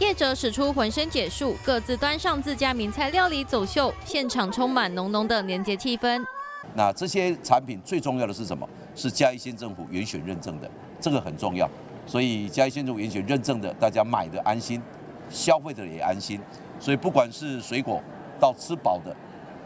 业者使出浑身解数，各自端上自家名菜料理走秀，现场充满浓浓的年节气氛。那这些产品最重要的是什么？是嘉义县政府原选认证的，这个很重要。所以嘉义县政府原选认证的，大家买的安心，消费者也安心。所以不管是水果到吃饱的，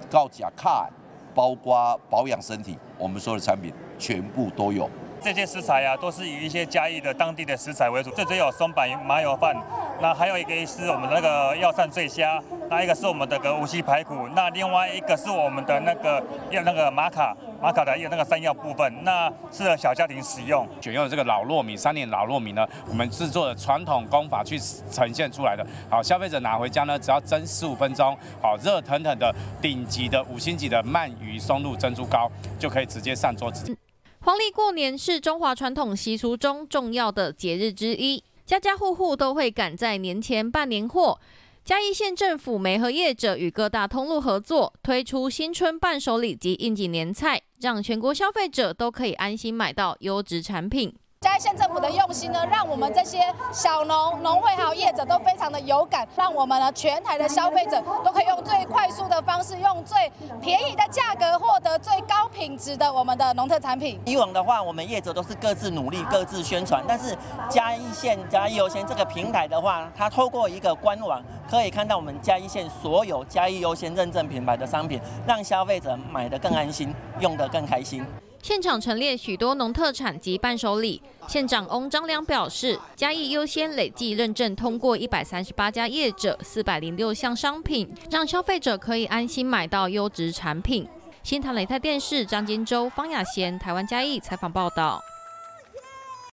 到甲卡，包括保养身体，我们所有的产品全部都有。这些食材啊，都是以一些嘉义的当地的食材为主。这只有松板麻油饭，那还有一个是我们的那个药膳醉虾，那一个是我们的个无锡排骨，那另外一个是我们的那个要那个玛卡玛卡的有那个山药部分，那适合小家庭使用。选用这个老糯米，三年老糯米呢，我们制作的传统功法去呈现出来的。好，消费者拿回家呢，只要蒸十五分钟，好，热腾腾的顶级的五星级的鳗鱼松露珍珠糕，就可以直接上桌子。黄历过年是中华传统习俗中重要的节日之一，家家户户都会赶在年前办年货。嘉义县政府媒和业者与各大通路合作，推出新春伴手礼及应景年菜，让全国消费者都可以安心买到优质产品。嘉义县政府的用心呢，让我们这些小农、农会还有业者都非常的有感，让我们呢全台的消费者都可以用最快速的方式，用最便宜的价格得最高品质的我们的农特产品。以往的话，我们业者都是各自努力、各自宣传，但是嘉义县嘉义优先这个平台的话，它透过一个官网可以看到我们嘉义县所有嘉义优先认证品牌的商品，让消费者买得更安心，用得更开心。现场陈列许多农特产及伴手礼。县长翁张良表示，嘉义优先累计认证通过一百三十八家业者，四百零六项商品，让消费者可以安心买到优质产品。新唐雷泰电视张金洲、方雅贤，台湾嘉义采访报道。